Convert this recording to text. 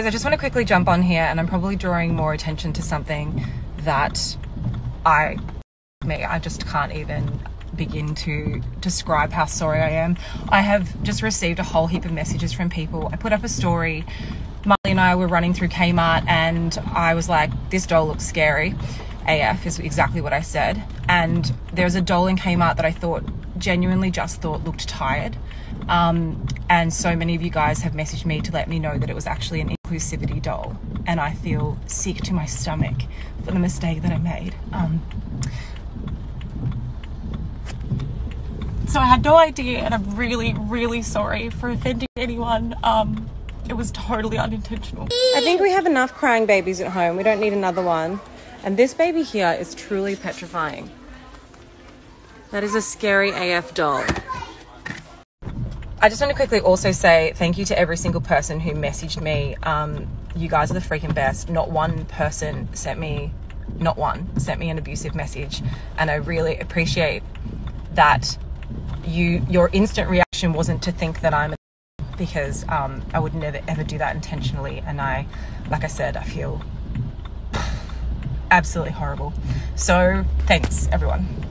I just want to quickly jump on here, and I'm probably drawing more attention to something that I, me, I just can't even begin to describe how sorry I am. I have just received a whole heap of messages from people. I put up a story. Marley and I were running through Kmart, and I was like, "This doll looks scary." AF is exactly what I said. And there's a doll in Kmart that I thought genuinely just thought looked tired. Um, and so many of you guys have messaged me to let me know that it was actually an inclusivity doll. And I feel sick to my stomach for the mistake that I made. Um, so I had no idea, and I'm really, really sorry for offending anyone. Um, it was totally unintentional. I think we have enough crying babies at home. We don't need another one. And this baby here is truly petrifying. That is a scary AF doll. I just want to quickly also say thank you to every single person who messaged me. Um, you guys are the freaking best. Not one person sent me, not one, sent me an abusive message. And I really appreciate that you your instant reaction wasn't to think that I'm a because um, I would never ever do that intentionally. And I, like I said, I feel absolutely horrible. So thanks everyone.